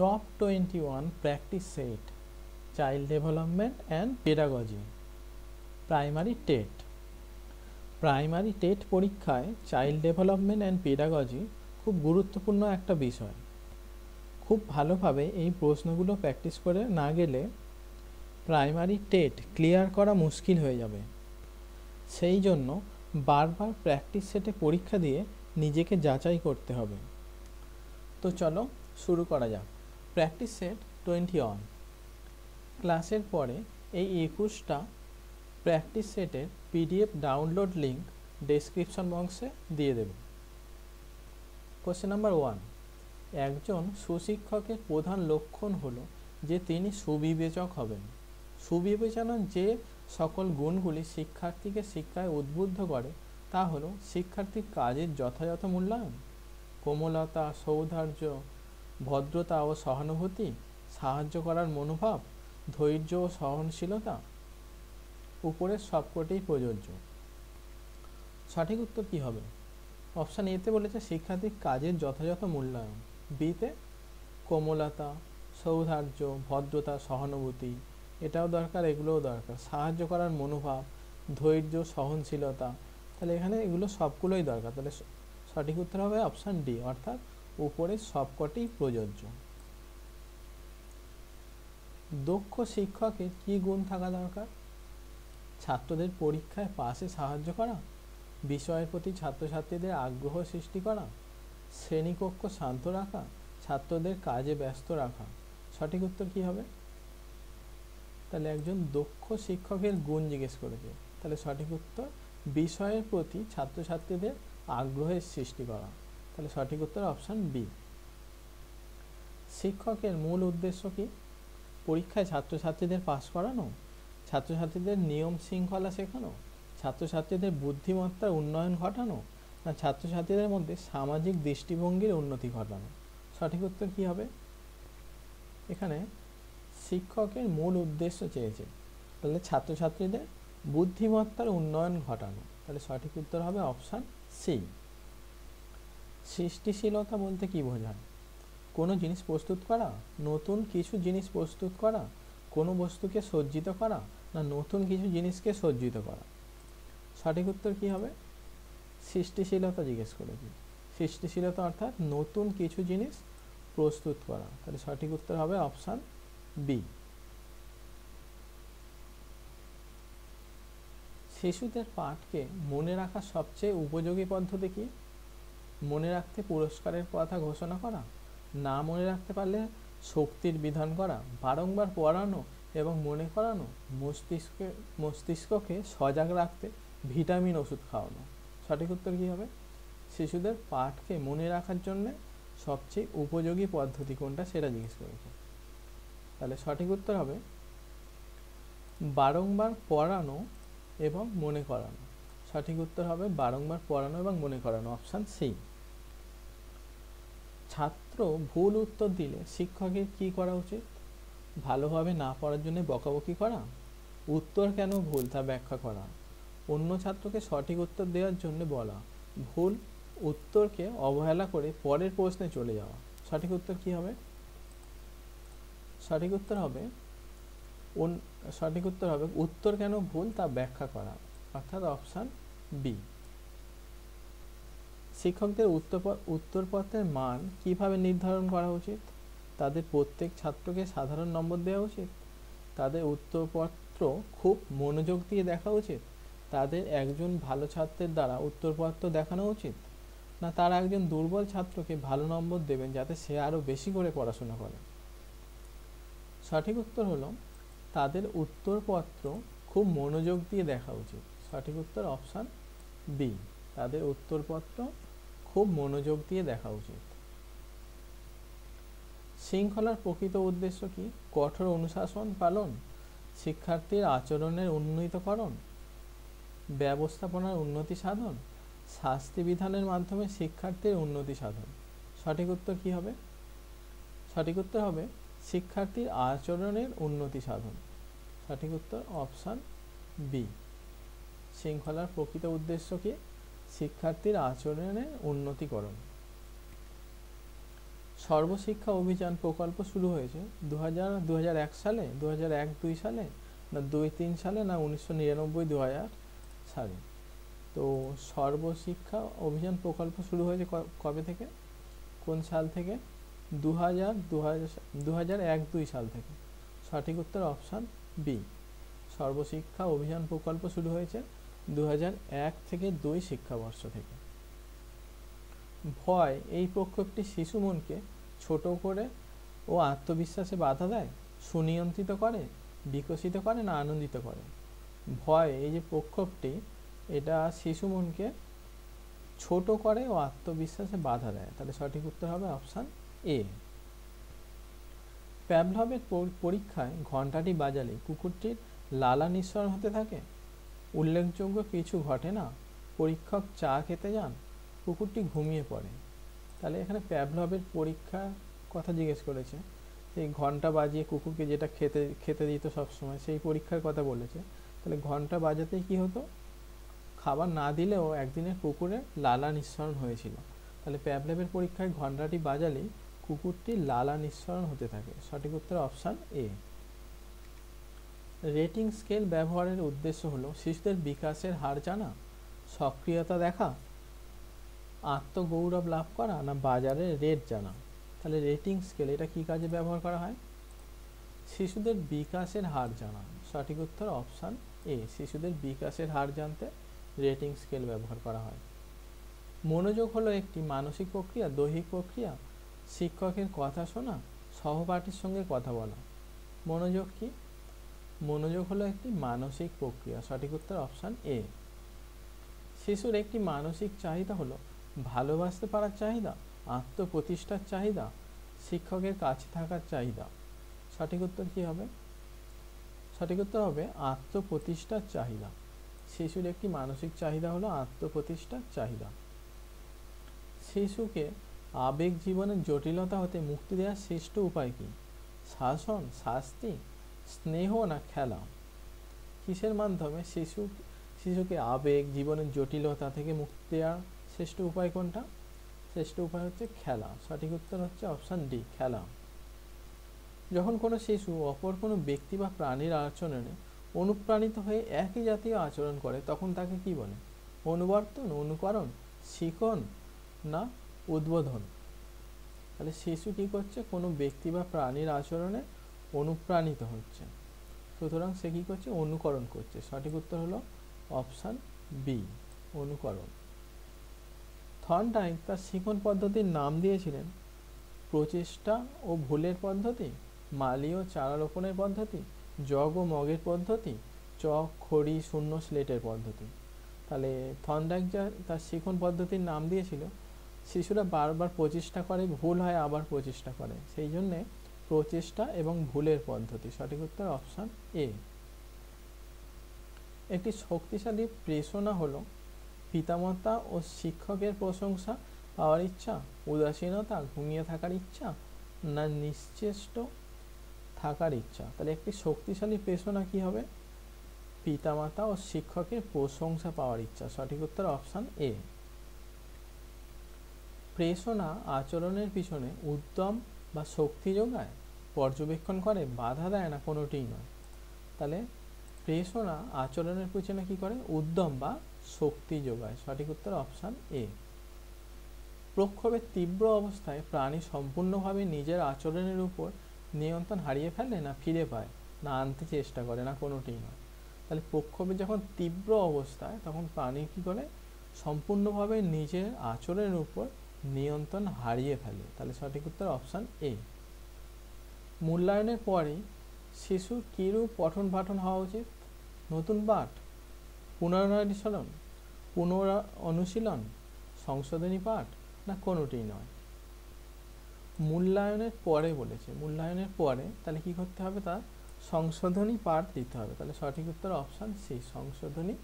Top twenty one practice set child development and pedagogy primary TET primary TET পরীক্ষায় child development and pedagogy খুব গুরুত্বপূর্ণ একটা বিষয়। খুব ভালোভাবে এই প্রশ্নগুলো প্র্যাকটিস করে না গেলে প্রাইমারি টেট ক্লিয়ার করা মুশকিল হয়ে যাবে। সেই জন্য বারবার প্র্যাকটিস সেটে পরীক্ষা দিয়ে নিজেকে যাচাই করতে হবে। তো চলো শুরু করা যাক। প্র্যাকটিস সেট টোয়েন্টি ওয়ান ক্লাসের পরে এই একুশটা প্র্যাকটিস সেটের পিডিএফ ডাউনলোড লিঙ্ক ডেসক্রিপশন বক্সে দিয়ে দেব। কোশ্চেন নাম্বার ওয়ান, একজন সুশিক্ষকের প্রধান লক্ষণ হলো যে তিনি সুবিবেচক হবেন। সুবিবেচনার যে সকল গুণগুলি শিক্ষার্থীকে শিক্ষায় উদ্বুদ্ধ করে তা হলো শিক্ষার্থীর কাজের যথাযথ মূল্যায়ন, কোমলতা সৌধার্য ভদ্রতা ও সহানুভূতি, সাহায্য করার মনোভাব, ধৈর্য ও সহনশীলতা উপরের সবকটাই প্রযোজ্য। সঠিক উত্তর কি হবে? অপশান এতে বলেছে শিক্ষার্থীর কাজের যথাযথ মূল্যায়ন। বিতে কোমলতা সৌধার্য ভদ্রতা, সহানুভূতি, এটাও দরকার, এগুলোও দরকার। সাহায্য করার মনোভাব, ধৈর্য, সহনশীলতা, তাহলে এখানে এগুলো সবগুলোই দরকার। তাহলে সঠিক উত্তর হবে অপশান ডি, অর্থাৎ উপরে সবকটি প্রযোজ্য। দক্ষ শিক্ষকের কি গুণ থাকা দরকার? ছাত্রদের পরীক্ষায় পাশে সাহায্য করা? বিষয়ের প্রতি ছাত্রছাত্রীদের আগ্রহ সৃষ্টি করা? শ্রেণীকক্ষ শান্ত রাখা? ছাত্রদের কাজে ব্যস্ত রাখা? সঠিক উত্তর কি হবে? তাহলে একজন দক্ষ শিক্ষকের গুণ জিজ্ঞেস করেছে। তাহলে সঠিক উত্তর, বিষয়ের প্রতি ছাত্রছাত্রীদের আগ্রহের সৃষ্টি করা। তাহলে সঠিক উত্তর অপশান বি শিক্ষকের মূল উদ্দেশ্য কি? পরীক্ষায় ছাত্রছাত্রীদের পাশ করানো? ছাত্রছাত্রীদের নিয়ম শৃঙ্খলা শেখানো? ছাত্রছাত্রীদের বুদ্ধিমত্তার উন্নয়ন ঘটানো? না ছাত্রছাত্রীদের মধ্যে সামাজিক দৃষ্টিভঙ্গির উন্নতি ঘটানো? সঠিক উত্তর কি হবে? এখানে শিক্ষকের মূল উদ্দেশ্য চেয়েছে। তাহলে ছাত্রছাত্রীদের বুদ্ধিমত্তার উন্নয়ন ঘটানো। তাহলে সঠিক উত্তর হবে অপশান সি সৃষ্টিশীলতা বলতে কি বোঝায়? কোনো জিনিস প্রস্তুত করা, নতুন কিছু জিনিস প্রস্তুত করা, কোনো বস্তুকে সজ্জিত করা, না নতুন কিছু জিনিসকে সজ্জিত করা? সঠিক উত্তর কি হবে? সৃষ্টিশীলতা জিজ্ঞেস করেছি। সৃষ্টিশীলতা অর্থাৎ নতুন কিছু জিনিস প্রস্তুত করা। তাহলে সঠিক উত্তর হবে অপশান বি। শিশুদের পাঠকে মনে রাখার সবচেয়ে উপযোগী পদ্ধতি কি? মনে রাখতে পুরস্কারের কথা ঘোষণা করা, না মনে রাখতে পারলে শক্তির বিধান করা, বারংবার পড়ানো এবং মনে করানো, মস্তিষ্কে, মস্তিষ্ককে সজাগ রাখতে ভিটামিন ওষুধ খাওয়ানো। সঠিক উত্তর কী হবে? শিশুদের পাঠকে মনে রাখার জন্য সবচেয়ে উপযোগী পদ্ধতি কোনটা সেটা জিজ্ঞেস করেছে। তাহলে সঠিক উত্তর হবে, বারংবার পড়ানো এবং মনে করানো। সঠিক উত্তর হবে বারংবার পড়ানো এবং মনে করানো, অপশান সি। ছাত্র ভুল উত্তর দিলে শিক্ষকের কি করা উচিত? ভালোভাবে না পড়ার জন্য বকাবকি করা? উত্তর কেন ভুল তা ব্যাখ্যা করা? অন্য ছাত্রকে সঠিক উত্তর দেওয়ার জন্য বলা। ভুল উত্তরকে অবহেলা করে পরের প্রশ্নে চলে যাওয়া। সঠিক উত্তর কি হবে? সঠিক উত্তর হবে সঠিক উত্তর হবে উত্তর কেন ভুল তা ব্যাখ্যা করা। অর্থাৎ অপশান বি। শিক্ষকদের উত্তর উত্তরপত্রের মান কীভাবে নির্ধারণ করা উচিত? তাদের প্রত্যেক ছাত্রকে সাধারণ নম্বর দেওয়া উচিত? তাদের উত্তরপত্র খুব মনোযোগ দিয়ে দেখা উচিত? তাদের একজন ভালো ছাত্রের দ্বারা উত্তরপত্র দেখানো উচিত? না তারা একজন দুর্বল ছাত্রকে ভালো নম্বর দেবেন যাতে সে আরও বেশি করে পড়াশোনা করে? সঠিক উত্তর হলো, তাদের উত্তরপত্র খুব মনোযোগ দিয়ে দেখা উচিত। সঠিক উত্তর অপশান বি। তাদের উত্তরপত্র খুব মনোযোগ দিয়ে দেখা উচিত। শৃঙ্খলার প্রকৃত উদ্দেশ্য কি? কঠোর অনুশাসন পালন? শিক্ষার্থীর আচরণের উন্নীতকরণ? ব্যবস্থাপনার উন্নতি সাধন? শাস্তি বিধানের মাধ্যমে শিক্ষার্থীর উন্নতি সাধন? সঠিক উত্তর কী হবে? সঠিক উত্তর হবে শিক্ষার্থীর আচরণের উন্নতি সাধন। সঠিক উত্তর অপশান বি। শৃঙ্খলার প্রকৃত উদ্দেশ্য কি? শিক্ষার্থীর আচরণের উন্নতিকরণ সর্বশিক্ষা অভিযান প্রকল্প শুরু হয়েছে। দু হাজার দু হাজার এক সালে দু হাজার এক, দুই সালে, না দুই, তিন সালে, না উনিশশো নিরানব্বই দু হাজার সালে। তো সর্বশিক্ষা অভিযান প্রকল্প শুরু হয়েছে কবে থেকে? কোন সাল থেকে? দু হাজার দু হাজার এক, দুই সাল থেকে। সঠিক উত্তর অপশান বি। সর্বশিক্ষা অভিযান প্রকল্প শুরু হয়েছে। দু থেকে দুই শিক্ষাবর্ষ থেকে। ভয় এই প্রক্ষোভটি শিশু মনকে ছোট করে ও আত্মবিশ্বাসে বাধা দেয়, সুনিয়ন্ত্রিত করে, বিকশিত করে না আনন্দিত করে। ভয় এই যে প্রক্ষোভটি এটা শিশু মনকে ছোট করে ও আত্মবিশ্বাসে বাধা দেয়। তাহলে সঠিক উত্তর হবে অপশান এ। প্যাভলভের পরীক্ষায় ঘন্টাটি বাজালে কুকুরটির লালা নিঃসরণ হতে থাকে। উল্লেখযোগ্য কিছু ঘটে না? পরীক্ষক চা খেতে যান? কুকুরটি ঘুমিয়ে পড়ে। তাহলে এখানে প্যাভলভের পরীক্ষা কথা জিজ্ঞেস করেছে। সেই ঘণ্টা বাজিয়ে কুকুরকে যেটা খেতে খেতে দিত সবসময়, সেই পরীক্ষার কথা বলেছে। তাহলে ঘণ্টা বাজাতেই কি হতো? খাবার না দিলেও একদিনের কুকুরে লালা নিঃসরণ হয়েছিল। তাহলে প্যাভলভের পরীক্ষায় ঘন্টাটি বাজালেই কুকুরটি লালা নিঃসরণ হতে থাকে। সঠিক উত্তর অপশান এ। রেটিং স্কেল ব্যবহারের উদ্দেশ্য হলো শিশুদের বিকাশের হার জানা, সক্রিয়তা দেখা, আত্মগৌরব লাভ করা না বাজারে রেট জানা। তাহলে রেটিং স্কেল এটা কি কাজে ব্যবহার করা হয়? শিশুদের বিকাশের হার জানা। সঠিক উত্তর অপশান এ শিশুদের বিকাশের হার জানতে রেটিং স্কেল ব্যবহার করা হয়। মনোযোগ হলো একটি মানসিক প্রক্রিয়া, দৈহিক প্রক্রিয়া, শিক্ষকের কথা শোনা, সহপাঠীর সঙ্গে কথা বলা। মনোযোগ কি? মনোযোগ হলো একটি মানসিক প্রক্রিয়া, সঠিক উত্তর অপশান এ। শিশুর একটি মানসিক চাহিদা হলো ভালোবাসতে পারার চাহিদা, আত্মপ্রতিষ্ঠার চাহিদা, শিক্ষকের কাছে থাকার চাহিদা। সঠিক উত্তর কি হবে? সঠিক উত্তর হবে আত্মপ্রতিষ্ঠার চাহিদা। শিশুর একটি মানসিক চাহিদা হলো আত্মপ্রতিষ্ঠার চাহিদা। শিশুকে আবেগ জীবনের জটিলতা হতে মুক্তি দেওয়ার শ্রেষ্ঠ উপায় কি? শাসন, শাস্তি স্নেহ না খেলা? কিসের মাধ্যমে? শিশু, শিশুকে আবেগ, জীবনের জটিলতা থেকে মুক্তি দেওয়ার শ্রেষ্ঠ উপায় কোনটা? শ্রেষ্ঠ উপায় হচ্ছে খেলা। সঠিক উত্তর হচ্ছে অপশান ডি, খেলা। যখন কোনো শিশু অপর কোনো ব্যক্তি বা প্রাণীর আচরণে অনুপ্রাণিত হয়ে একই জাতীয় আচরণ করে, তখন তাকে কি বলে? অনুবর্তন, অনুকরণ শিখন না উদ্বোধন? তাহলে শিশু কি করছে? কোনো ব্যক্তি বা প্রাণীর আচরণে অনুপ্রাণিত হচ্ছে। সুতরাং সে কী করছে? অনুকরণ করছে। সঠিক উত্তর হলো অপশান বি অনুকরণ। থনডাইক তার শিখন পদ্ধতির নাম দিয়েছিলেন। প্রচেষ্টা ও ভুলের পদ্ধতি, মালি ও চারা রোপণের পদ্ধতি, জগ ও মগের পদ্ধতি, চক, খড়ি, শূন্য স্লেটের পদ্ধতি। তাহলে থনডাইক যা, তার শিখন পদ্ধতির নাম দিয়েছিল, শিশুরা বারবার প্রচেষ্টা করে, ভুল হয়, আবার প্রচেষ্টা করে। সেই জন্যে প্রচেষ্টা এবং ভুলের পদ্ধতি। সঠিক উত্তর অপশান এ একটি শক্তিশালী প্রেষণা হলো, পিতামাতা ও শিক্ষকের প্রশংসা পাওয়ার ইচ্ছা, উদাসীনতা ঘুমিয়ে থাকার ইচ্ছা, না নিশ্চেষ্ট থাকার ইচ্ছা। তাহলে একটি শক্তিশালী প্রেষণা কি হবে? পিতামাতা ও শিক্ষকের প্রশংসা পাওয়ার ইচ্ছা। সঠিক উত্তর অপশান এ প্রেষণা আচরণের পিছনে উদ্যম বা শক্তি যোগায়। পর্যবেক্ষণ করে, বাধা দেয় না, কোনোটিই নয়। তাহলে প্রেষণা আচরণের পিছনে কি করে? উদ্যম বা শক্তি যোগায়। সঠিক উত্তর অপশান এ। প্রক্ষোভের তীব্র অবস্থায় প্রাণী সম্পূর্ণভাবে নিজের আচরণের উপর নিয়ন্ত্রণ হারিয়ে ফেলে না ফিরে পায়, না আনতে চেষ্টা করে, না কোনোটিই নয়। তাহলে প্রক্ষোভে যখন তীব্র অবস্থায়, তখন প্রাণী কী করে? সম্পূর্ণভাবে নিজের আচরণের উপর নিয়ন্ত্রণ হারিয়ে ফেলে। তাহলে সঠিক উত্তর অপশান এ। মূল্যায়নের পরে শিশুর কীরূপ পঠন পাঠন হওয়া উচিত? নতুন পাঠ? পুনরানুসরণ পুনরা অনুশীলন? সংশোধনী পাঠ? না কোনোটিই নয়? মূল্যায়নের পরে বলেছে। মূল্যায়নের পরে তাহলে কি করতে হবে তার সংশোধনী পাঠ দিতে হবে। তাহলে সঠিক উত্তর অপশান সি সংশোধনী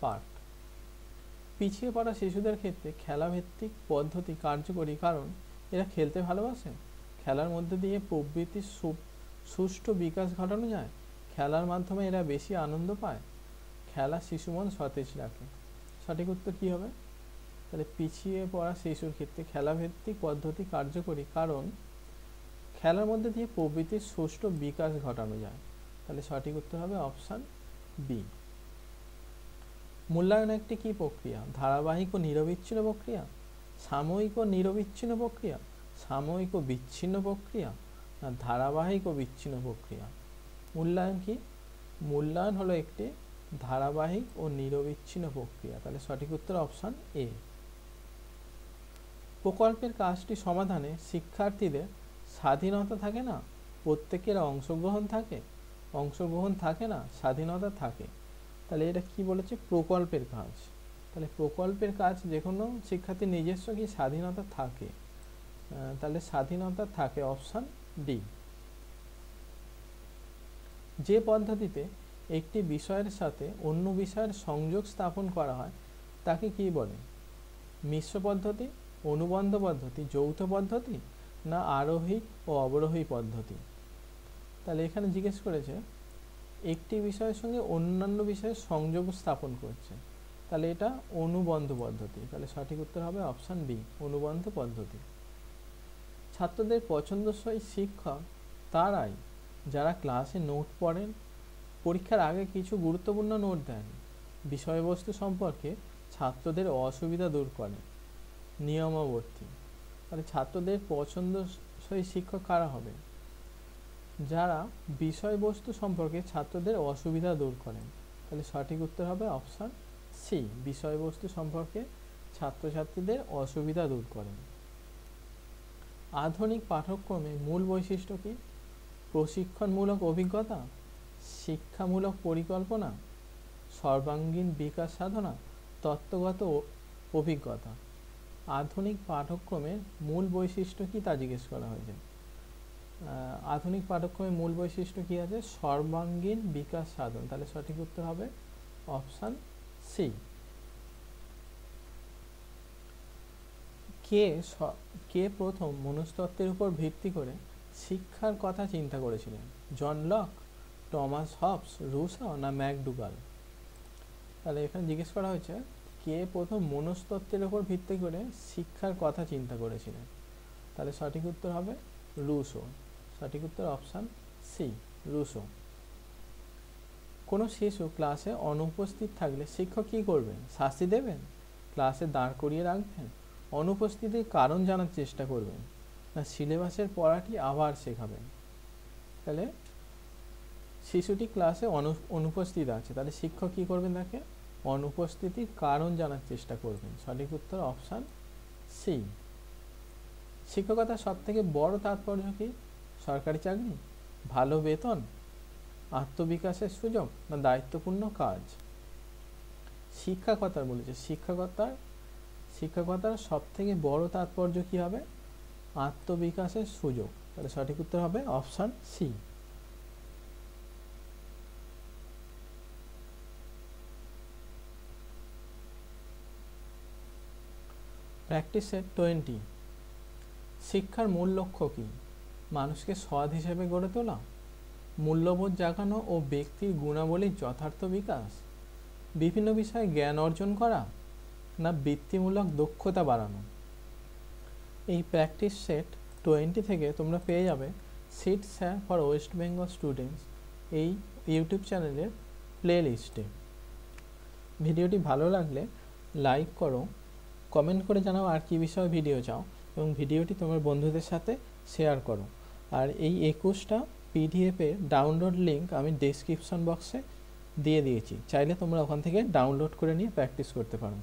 পাঠ। পিছিয়ে পড়া শিশুদের ক্ষেত্রে খেলাভিত্তিক পদ্ধতি কার্যকরী, কারণ এরা খেলতে ভালোবাসে। খেলার মধ্যে দিয়ে প্রবৃত্তির সুষ্ঠু বিকাশ ঘটানো যায়, খেলার মাধ্যমে এরা বেশি আনন্দ পায়। খেলা শিশু মন সতেজ রাখে। সঠিক উত্তর কী হবে? তাহলে পিছিয়ে পড়া শিশুর ক্ষেত্রে খেলাভিত্তিক পদ্ধতি কার্যকরী কারণ, খেলার মধ্যে দিয়ে প্রবৃত্তির সুষ্ঠু বিকাশ ঘটানো যায়। তাহলে সঠিক উত্তর হবে অপশান বি। মূল্যায়ন একটি কী প্রক্রিয়া? ধারাবাহিক ও নিরবিচ্ছিন্ন প্রক্রিয়া? সাময়িক ও নিরবিচ্ছিন্ন প্রক্রিয়া? সাময়িক ও বিচ্ছিন্ন প্রক্রিয়া না ধারাবাহিক ও বিচ্ছিন্ন প্রক্রিয়া? মূল্যায়ন কি? মূল্যায়ন হলো একটি ধারাবাহিক ও নিরবিচ্ছিন্ন প্রক্রিয়া। তাহলে সঠিক উত্তর অপশান এ। প্রকল্পের কাজটি সমাধানে শিক্ষার্থীদের স্বাধীনতা থাকে না? প্রত্যেকের অংশগ্রহণ থাকে? অংশগ্রহণ থাকে না, স্বাধীনতা থাকে। তাহলে এটা কি বলেছে? প্রকল্পের কাজ। তাহলে প্রকল্পের কাজ যে কোনো শিক্ষার্থীর নিজস্ব কি স্বাধীনতা থাকে? তাহলে স্বাধীনতা থাকে অপশান ডি। যে পদ্ধতিতে একটি বিষয়ের সাথে অন্য বিষয়ের সংযোগ স্থাপন করা হয়, তাকে কি বলে? মিশ্র পদ্ধতি, অনুবন্ধ পদ্ধতি, যৌথ পদ্ধতি, না আরোহী ও অবরোহী পদ্ধতি? তাহলে এখানে জিজ্ঞেস করেছে, একটি বিষয়ের সঙ্গে অন্যান্য বিষয়ের সংযোগ স্থাপন করছে। তাহলে এটা অনুবন্ধ পদ্ধতি। তাহলে সঠিক উত্তর হবে অপশান বি অনুবন্ধ পদ্ধতি। ছাত্রদের পছন্দসই শিক্ষক তারাই যারা ক্লাসে নোট পড়েন, পরীক্ষার আগে কিছু গুরুত্বপূর্ণ নোট দেন, বিষয়বস্তু সম্পর্কে ছাত্রদের অসুবিধা দূর করেন, নিয়মাবর্তী। তাহলে ছাত্রদের পছন্দসই শিক্ষক কারা হবে? যারা বিষয়বস্তু সম্পর্কে ছাত্রদের অসুবিধা দূর করেন। তাহলে সঠিক উত্তর হবে অপশান সি বিষয়বস্তু সম্পর্কে ছাত্রছাত্রীদের অসুবিধা দূর করেন। আধুনিক পাঠ্যক্রমে মূল বৈশিষ্ট্য কি? প্রশিক্ষণমূলক অভিজ্ঞতা, শিক্ষামূলক পরিকল্পনা, সর্বাঙ্গীন বিকাশ সাধনা, তত্ত্বগত অভিজ্ঞতা। আধুনিক পাঠ্যক্রমের মূল বৈশিষ্ট্য কি তা জিজ্ঞেস করা হয়েছে। আধুনিক পাঠ্যক্রমের মূল বৈশিষ্ট্য কি আছে? সর্বাঙ্গীন বিকাশ সাধন। তাহলে সঠিক উত্তর হবে অপশান সি। কে কে প্রথম মনস্তত্ত্বের উপর ভিত্তি করে শিক্ষার কথা চিন্তা করেছিলেন? John Locke, Thomas Hobbes Rousseau না ম্যাকডুগাল? তাহলে এখানে জিজ্ঞেস করা হয়েছে, কে প্রথম মনস্তত্ত্বের উপর ভিত্তি করে শিক্ষার কথা চিন্তা করেছিলেন? তাহলে সঠিক উত্তর হবে রুসো সঠিক উত্তর অপশান সি রুসো কোনো শিশু ক্লাসে অনুপস্থিত থাকলে শিক্ষক কী করবেন? শাস্তি দেবেন? ক্লাসে দাঁড় করিয়ে রাখবেন? অনুপস্থিতির কারণ জানার চেষ্টা করবেন। না, সিলেবাসের পড়াটি আবার শেখাবেন। তাহলে শিশুটি ক্লাসে অনু, অনুপস্থিত আছে। তাহলে শিক্ষক কী করবেন তাকে? অনুপস্থিতির কারণ জানার চেষ্টা করবেন। সঠিক উত্তর অপশান সি শিক্ষকতার সব থেকে বড় তাৎপর্য কি? সরকারি চাকরি? ভালো বেতন? আত্মবিকাশের সুযোগ? না, দায়িত্বপূর্ণ কাজ? শিক্ষকতার বলেছে। শিক্ষকতার শিক্ষকতার সব থেকে বড় তাৎপর্য কি হবে? আত্মবিকাশের সুযোগ। তাহলে সঠিক উত্তর হবে option C. Practice set twenty. শিক্ষার মূল লক্ষ্য কী? মানুষকে সৎ হিসেবে গড়ে তোলা, মূল্যবোধ জাগানো ও ব্যক্তির গুণাবলীর যথার্থ বিকাশ, বিভিন্ন বিষয়ে জ্ঞান অর্জন করা না বৃত্তিমূলক দক্ষতা বাড়ানো। এই প্র্যাকটিস সেট টোয়েন্টি থেকে তোমরা পেয়ে যাবে sit sir for West Bengal students এই ইউটিউব চ্যানেলের প্লে লিস্টে ভিডিওটি ভালো লাগলে লাইক করো কমেন্ট করে জানাও আর কী বিষয়ে ভিডিও চাও এবং ভিডিওটি তোমার বন্ধুদের সাথে শেয়ার করো। আর এই একুশটা পিডিএফের ডাউনলোড লিঙ্ক আমি ডেসক্রিপশন বক্সে দিয়ে দিয়েছি। চাইলে তোমরা ওখান থেকে ডাউনলোড করে নিয়ে প্র্যাকটিস করতে পারো।